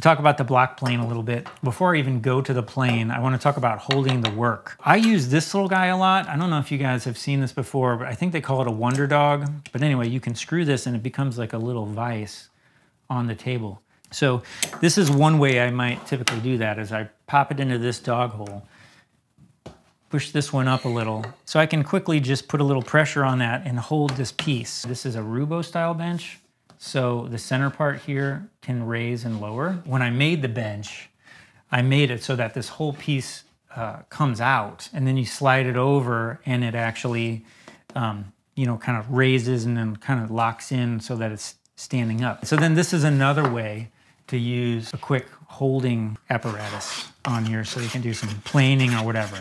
talk about the block plane a little bit. Before I even go to the plane, I want to talk about holding the work. I use this little guy a lot. I don't know if you guys have seen this before, but I think they call it a Wonder Dog. But anyway, you can screw this and it becomes like a little vise on the table. So this is one way I might typically do that is I pop it into this dog hole, push this one up a little. So I can quickly just put a little pressure on that and hold this piece. This is a Roubo style bench. So the center part here can raise and lower. When I made the bench, I made it so that this whole piece uh, comes out and then you slide it over and it actually, um, you know, kind of raises and then kind of locks in so that it's standing up. So then this is another way to use a quick holding apparatus on here so you can do some planing or whatever.